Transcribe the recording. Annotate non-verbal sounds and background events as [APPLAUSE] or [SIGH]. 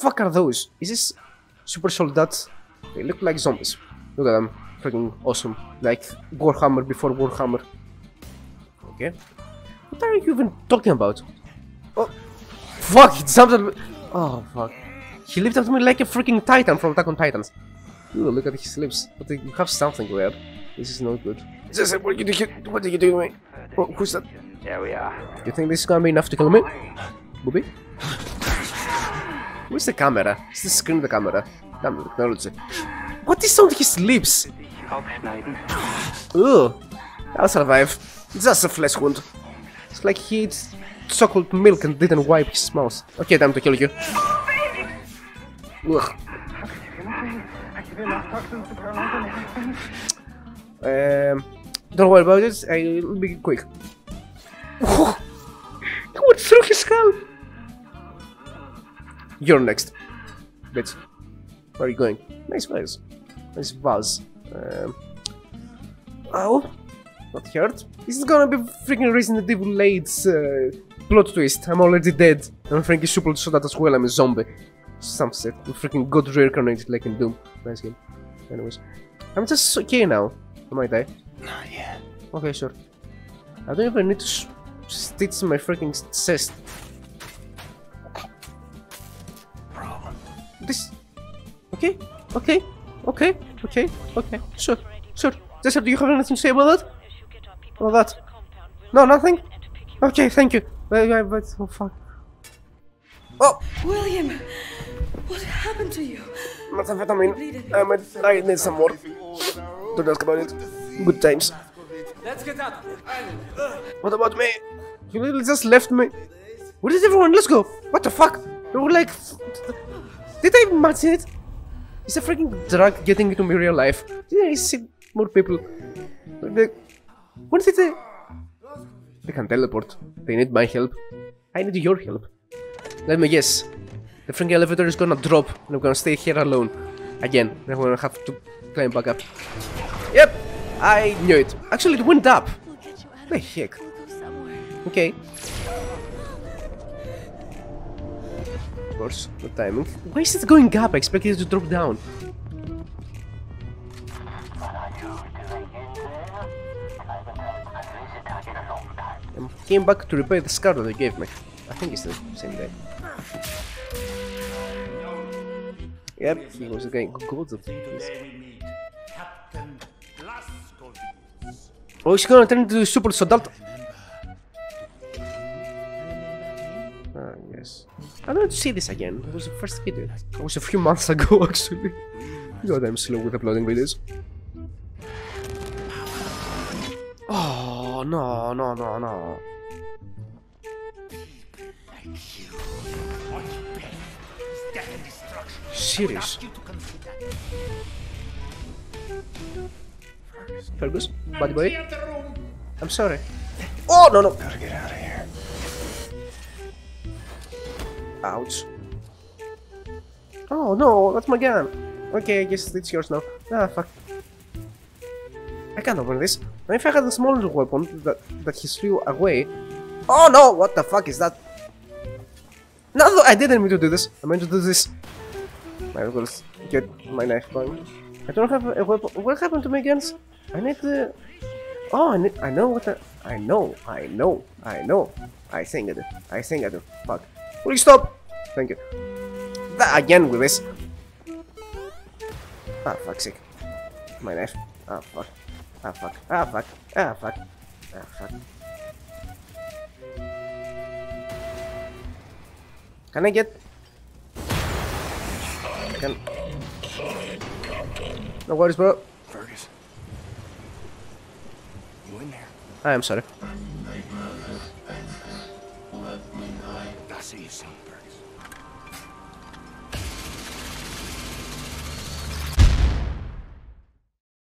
fuck are those? Is this super soldat? They look like zombies. Look at them. Freaking awesome. Like Warhammer before Warhammer. Okay. What are you even talking about? Oh, fuck! It jumped at me. Oh, fuck. He leaped at me like a freaking titan from Attack on Titans. Ooh, look at his lips. But you have something weird. This is not good. What are you doing? What are you doing? Oh, who's that? There we are. You think this is gonna be enough to kill me? Booby? Where's the camera? Is the screen of the camera? Damn the technology. What is on his lips? Ugh. I'll survive. It's just a flesh wound. It's like he ate chocolate milk and didn't wipe his mouth. Okay, time to kill you. Ugh. Um, don't worry about it. I'll be quick. [LAUGHS] You're next, bitch. Where are you going? Nice vase. Nice vase. Um, oh, not hurt. This is gonna be freaking Resident Evil 8's uh, plot twist. I'm already dead. I'm freaking super soldat as well. I'm a zombie. Some shit. I'm freaking God reincarnated like in Doom. Nice game. Anyways, I'm just okay now. Am I die? Not yet. Okay, sure. I don't even need to stitch my freaking chest. Okay, okay, okay, okay, okay. Sure, sure. Jessica, do you have anything to say about that? About that? No, nothing? Okay, thank you. But, but, but oh fuck. Oh, William, what happened to you? methamphetamine. I might, I need some more. Don't ask about it. Good times. Let's get out. What about me? You literally just left me. Where is everyone? Let's go. What the fuck? They were like. Did I imagine it? Is a freaking drug getting into my real life? Did I see more people? What did they? They can teleport. They need my help. I need your help. Let me guess. The freaking elevator is gonna drop and I'm gonna stay here alone. Again. Then I'm gonna have to climb back up. Yep! I knew it. Actually, it went up. The heck? Okay. Course, the timing. Why is it going up? I expected it to drop down. I came back to repair the scar that they gave me. I think it's the same day. Yep, he was again at this. Oh, he's gonna turn into super soldat. I don't see this again. It was the first video. It was a few months [LAUGHS] ago, actually. God, I'm slow with uploading videos. Oh, no, no, no, no. Serious. Fergus, bad boy. I'm sorry. Oh, no, no. Ouch. Oh, no, that's my gun. Okay, I guess it's yours now. Ah, fuck. I can't open this. And if I had a smaller weapon that, that he threw away... Oh no! What the fuck is that? No, no, I didn't mean to do this. I meant to do this. I will get my knife going. I don't have a weapon. What happened to my guns? I need the... Oh, I, need, I know what the... I know, I know, I know. I think I do. I think I do. Fuck. Will you stop? Thank you. That again with this. Ah, fuck's sake. My knife. Ah, fuck. Ah, fuck. Ah, fuck. Ah, fuck. Ah, fuck. Can I get... Can... No worries, bro. Fergus. You in there? I am sorry. I see you soon, Burns.